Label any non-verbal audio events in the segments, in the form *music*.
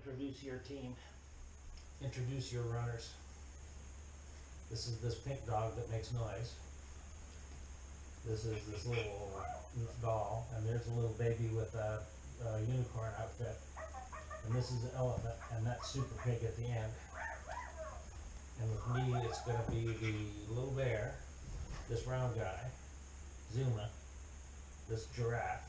introduce your team. Introduce your runners. This is this pink dog that makes noise. This is this little doll, and there's a little baby with a, a unicorn outfit. And this is an elephant, and that's Super Pig at the end. And with me, it's gonna be the little bear, this round guy, Zuma, this giraffe,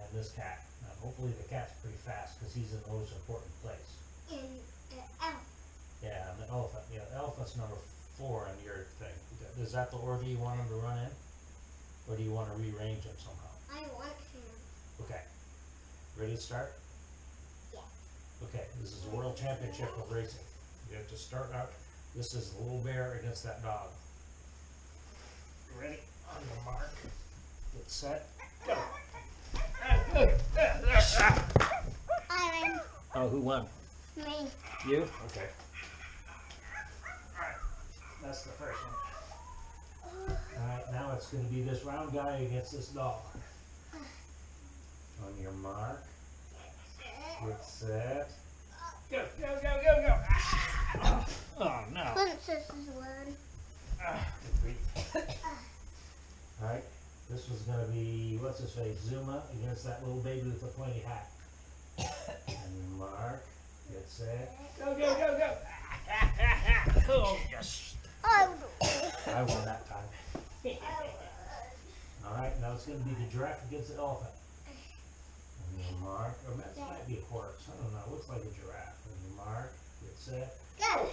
and this cat. Now, hopefully the cat's pretty fast, because he's in the most important place. And uh, elf. Yeah, and the elephant, yeah, the elephant's number four on your thing. Is that the order you want him to run in? Or do you wanna rearrange him somehow? I want him. Okay. Ready to start? Yeah. Okay, this is a world championship of racing. You have to start out, this is the little bear against that dog. Ready? On your mark. Get set. Who won? Me. You? Okay. Alright, that's the first one. Alright, now it's gonna be this round guy against this doll. On your mark, get set. Go, go, go, go, go! Ah! Oh, no. Princess is one. Ah. Alright, this was gonna be, what's his face, Zuma against that little baby with the pointy hat. On get set. Go, go, go, go! Oh, yes. I I won that time. Alright, now it's gonna be the giraffe against the elephant. On your mark, or that might be a horse, I don't know, It looks like a giraffe. On your mark, get set. Go.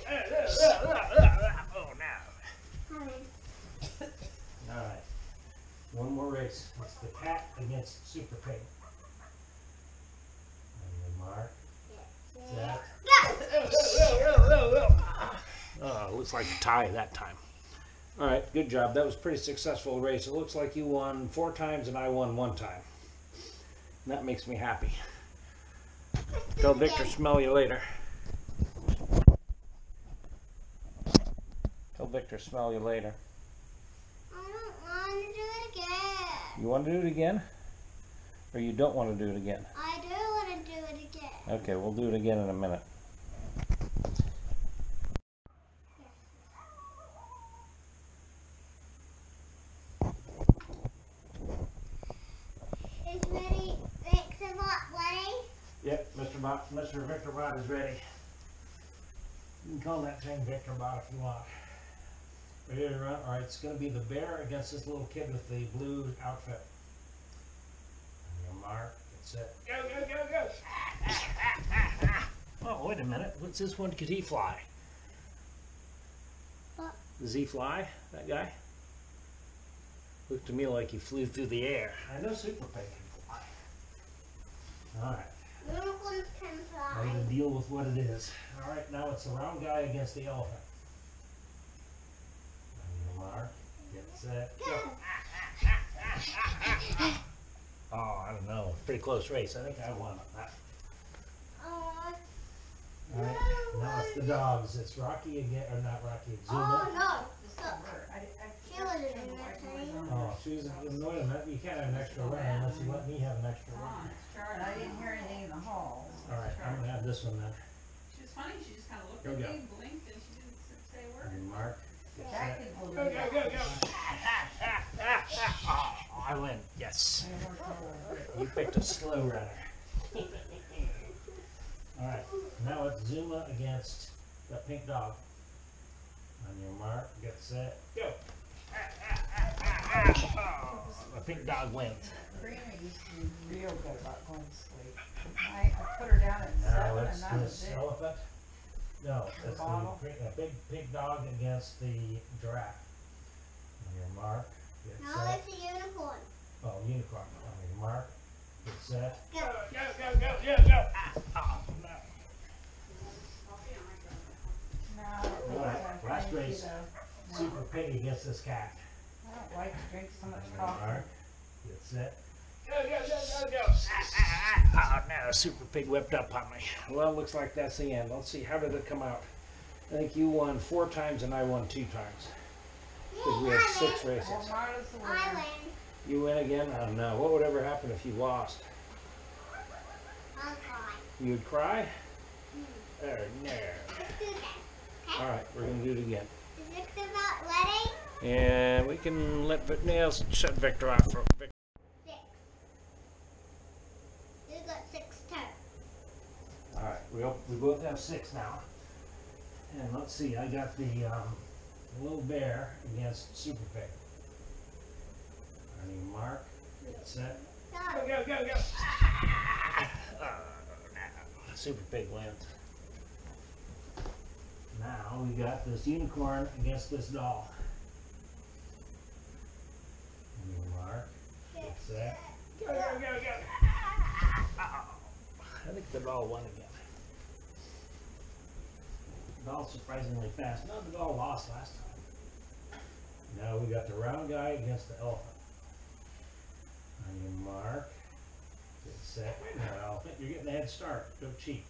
Oh, now. I win. Alright, one more race. It's the cat against Super Pig. Looks like a tie that time. All right, good job. That was a pretty successful race. It looks like you won four times and I won one time. And that makes me happy. Tell Victor smell you later. Tell Victor smell you later. I don't want to do it again. You want to do it again? Or you don't want to do it again? I do want to do it again. Okay, we'll do it again in a minute. Is ready? Victor what ready? Yep, Mr. Mr. Victor Bot is ready. You can call that thing Victor Bot if you want. Ready to run? All right, it's going to be the bear against this little kid with the blue outfit. On your mark, get set. Go, go, go, go! *laughs* oh, wait a minute. What's this one? Could he fly? What? Does he fly, that guy? Looked to me like he flew through the air. I know Super Pig can fly. All right. Unicorns can I fly. gotta deal with what it is. Alright, now it's the round guy against the elephant. On your mark, get set, go. Go. *laughs* Oh, I don't know. Pretty close race. I think I won on that. Oh, Alright, now it's the dogs. It's Rocky again, or not Rocky, oh Zuma. no. Just Look. a word. I, I oh, She wasn't in that thing. Oh, she's annoying that. You can't have an extra run unless you let me have an extra Come run. on. I didn't hear anything in the hall. So Alright, I'm gonna have this one then. She was funny, she just kind of looked Here at we me, go. blinked, and she didn't s- say a word. your mark, get That set. could Go, go, it. go, go. Oh, *laughs* I win. Yes. I worked hard. You picked a slow runner. Alright, now it's Zuma against the pink dog. On your mark, get set, go. Oh, the pink dog wins. Karina used to be real good about going to sleep. I, I down at Now seven it's and that was this it. Oh, elephant. No, it's the bottle? pink- a big pink dog against the giraffe. On your mark, get Now set. it's a unicorn. Oh, unicorn. On your mark, get set. Go. Go, go, go, go, go. Ah, oh, no. Coffee, I might go. No, I don't think Alright, last trying race. get no. Super pig against this cat. I don't like to drink so much On your coffee. mark, get set. Go, go, go, go, go. Oh, no, Super Pig whipped up on me. Well, looks like that's the end. Let's see, how did it come out? I think you won four times and I won two times. Because we had six races. Well, Marla's the I winner. win. You win again? Oh no, what would ever happen if you lost? I'll cry. You would cry? Hmm. There, there. Let's do that. All right, we're gonna do it again. Is this about letting? And we can let Vic Nails shut Victor off for Vic. Six. You got six turns. Right, we both have six now. And let's see, I got the um, little bear against Super Pig. On your mark, get set, Go. go, go, go. Oh, no. Super Pig wins. Now we got this unicorn against this doll. Mark, get set, go, go, go, go. Oh, I think the doll won again. Doll surprisingly fast. No, the doll lost last time. Now we got the round guy against the elephant. On your mark, get set. Wait a minute, elephant. You're getting a head start. Don't cheat.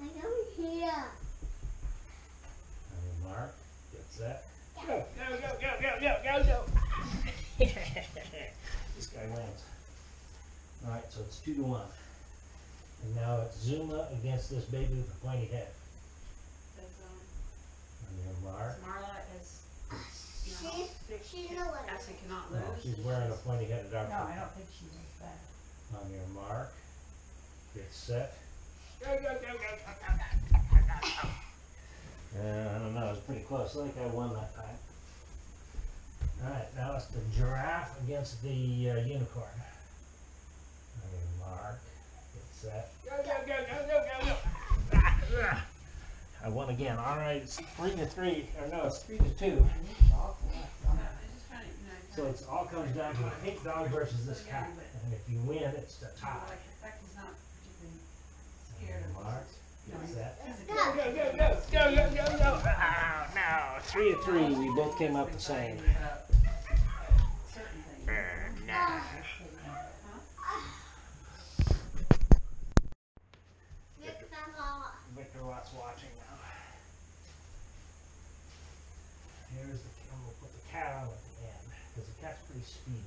I don't hear. On your mark, get set. Go, go, go, go, go, go, go, go. *laughs* this guy wins. All right, so it's two to one. And now it's Zuma against this baby with a pointy head. Does, um, On your mark. Marla is, you know, She's, big- she's no one. actually cannot No, lose. she's wearing a pointy headed No, outfit. I don't think she was that. On your mark, get set. Uh, I don't know, it was pretty close. I think I won that time. Alright, now it's the giraffe against the uh, unicorn. On your mark, set. Go, go, go, go, go, go, go. I won again. All right, it's three to three, or no, it's three to two. So it all comes down to a pink dog versus this cat. And if you win, it's the tie. Mark, set. Go, go, go, go, go, go, go, go. Oh, no, three to three. We both came up the same. Cat's pretty.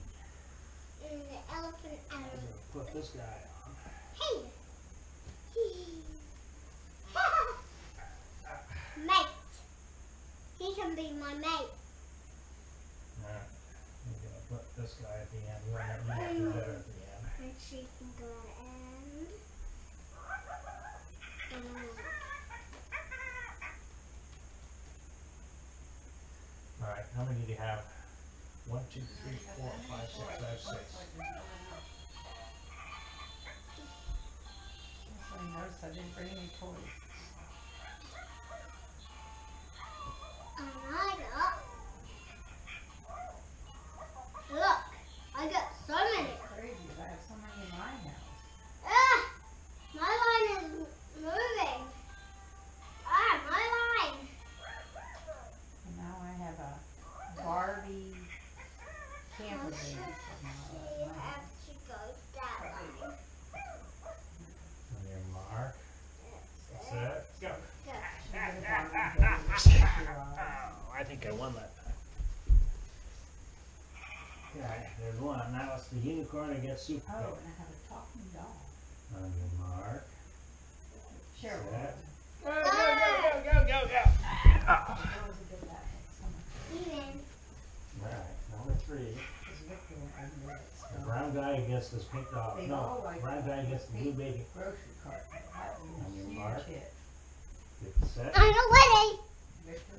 And the elephant I'm gonna put this guy on. Hey. mate. He can be my mate. Alright. I'm gonna put this guy at the end, you to better at the end. And she can go at the end. Alright, how many do you have? One, two, three, four, five, six, five, six. I noticed I didn't bring any toys. and think I won that time. Okay, there's one. Now it's the unicorn against Super Oh, Pig. and I have a talking doll. On your mark. Cheryl. Set. Go, go, go, go, go, go. That was a good laugh next summer. Even. Alright, number three. Because Victor went over there. The brown guy against this pink dog. They No, like brown guy against the blue baby. Grocery cart. That was On a your huge mark. hit. Get set. I'm ready. Victor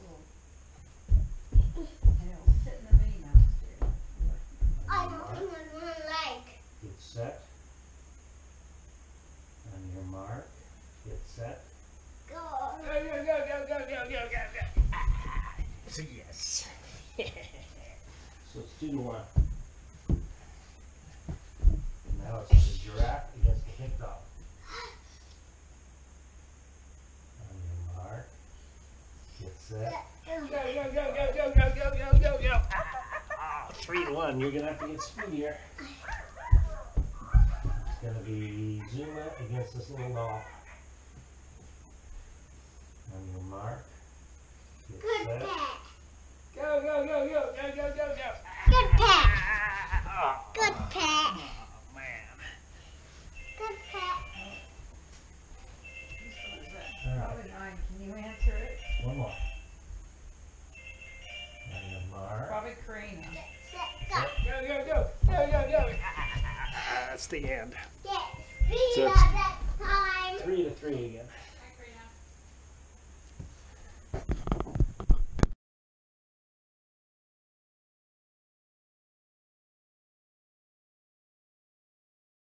set. Go. Go, go, go, go, go, go, go, go, go. Ah, three to one. You're gonna have to get speedier. It's gonna be Zuma against this little doll. That's the end. Get speed So up that time. Three to three again.